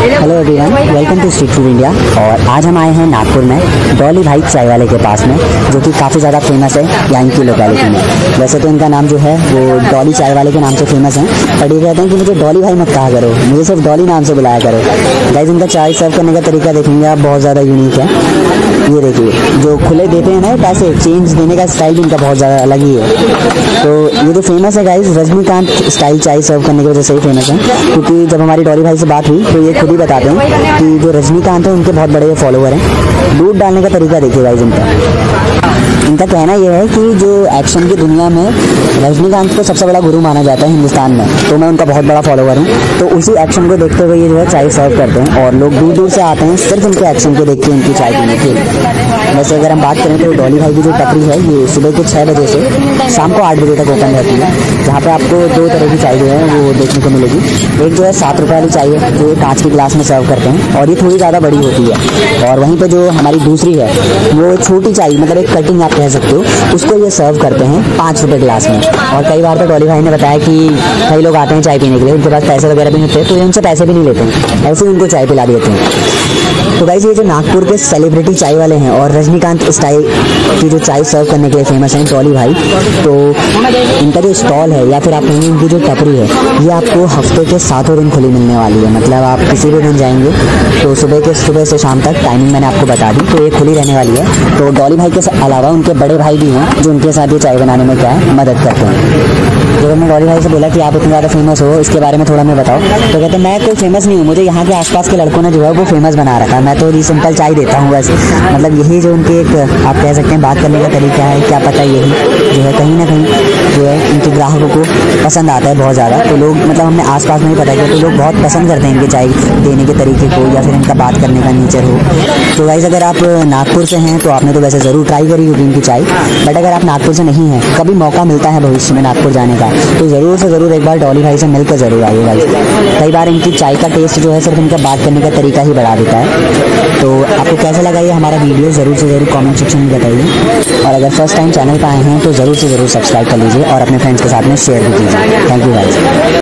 Hello everyone welcome to street food India और आज हम आए हैं नागपुर में, डॉली भाई चाय वाले के पास में, जो कि काफ़ी ज़्यादा फ़ेमस है यहाँ की लोकेलिटी में। वैसे तो इनका नाम जो है, वो डॉली चाय वाले के नाम से फ़ेमस है। पर ये कहते हैं कि मुझे डॉली भाई मत कहा करो, मुझे सिर्फ़ डॉली नाम से बुलाया करो। गाइज़ इनका चाय सर्व करने का तरीका देखेंगे, आप बहुत ज़्यादा यूनिक है। ये देखिए, जो खुले देते हैं ना पैसे चेंज देने का स्टाइल भी इनका बहुत ज़्यादा अलग ही है। तो ये जो फ़ेमस है गाइज़ रजनीकांत स्टाइल चाय सर्व करने की वजह से ही फ़ेमस है। क्योंकि जब हमारी डॉली भाई से बात हुई तो ये खुद ही बताते हैं कि जो रजनीकांत है, उनके बहुत बड़े फॉलोवर हैं। दूध डालने का तरीका देखिए गाइज़ इनका। इनका कहना यह है कि जो एक्शन की दुनिया में रजनीकांत को सबसे बड़ा गुरु माना जाता है हिंदुस्तान में तो मैं उनका बहुत बड़ा फॉलोवर हूँ। तो उसी एक्शन को देखते हुए ये जो है चाय सर्व करते हैं और लोग दूर दूर से आते हैं सिर्फ़ उनके एक्शन को देख के उनकी चाय पीने के वैसे अगर हम बात करें तो डॉली भाई की जो टपरी है, ये सुबह के छः बजे से शाम को आठ बजे तक ओपन रहती है। जहाँ पे आपको दो तरह की चाय जो है, वो देखने को मिलेगी। एक जो है सात रुपये वाली चाय है जो कांच के ग्लास में सर्व करते हैं, और ये थोड़ी ज़्यादा बड़ी होती है। और वहीं पर जो हमारी दूसरी है, वो छोटी चाय मतलब एक कटिंग आप कह सकते हो, उसको ये सर्व करते हैं पाँच रुपये गिलास में। और कई बार तो डॉली भाई ने बताया कि कई लोग आते हैं चाय पीने के लिए, उनके पास पैसे वगैरह भी नहीं होते तो ये उनसे पैसे भी नहीं लेते हैं, ऐसे ही उनको चाय पिला देते हैं। तो गाइज़ ये जो नागपुर के सेलिब्रिटी चाय वाले हैं और रजनीकांत स्टाइल की जो चाय सर्व करने के लिए फ़ेमस हैं डॉली भाई तो इनका जो स्टॉल है या फिर आप कहेंगे इनकी जो टपरी है, ये आपको हफ़्ते के सातों दिन खुली मिलने वाली है। मतलब आप किसी भी दिन जाएँगे तो सुबह के, सुबह से शाम तक टाइमिंग मैंने आपको बता दी तो ये खुली रहने वाली है। तो डॉली भाई के अलावा उनके बड़े भाई भी हैं, जो उनके साथ ये चाय बनाने में क्या है, मदद करते हैं। जब मैंने डॉली भाई से बोला कि आप इतने ज़्यादा फ़ेमस हो, इसके बारे में थोड़ा मैं बताओ। तो कहते, मैं कोई फ़ेमस नहीं हूँ, मुझे यहाँ के आसपास के लड़कों ने जो है वो फ़ेमस बना रखा है। मैं तो ये सिंपल चाय देता हूँ बस। मतलब यही जो उनकी एक, आप कह सकते हैं, बात करने का तरीका है, क्या पता यही जो है कहीं ना कहीं जो है इनके ग्राहकों को पसंद आता है बहुत ज़्यादा। तो लोग मतलब हमने आसपास में ही पता किया तो लोग बहुत पसंद करते हैं इनके चाय देने के तरीके को या फिर इनका बात करने का नेचर हो। तो वाइज अगर आप नागपुर से हैं तो आपने तो वैसे ज़रूर ट्राई करी होगी इनकी चाय। बट अगर आप नागपुर से नहीं हैं, कभी मौका मिलता है भविष्य में नागपुर जाने का तो ज़रूर से ज़रूर एक बार डॉली भाई से मिलकर ज़रूर आइए भाई कई बार इनकी चाय का टेस्ट जो है, सिर्फ़ इनका बात करने का तरीका ही बढ़ा देता है। तो आपको कैसा लगा ये हमारा वीडियो ज़रूर से ज़रूर कॉमेंट सेक्शन में बताइए। और अगर फ़र्स्ट टाइम चैनल पर आए हैं तो ज़रूर से ज़रूर सब्सक्राइब कर लीजिए और अपने फ्रेंड्स के साथ में शेयर भी कीजिए। थैंक यू भाई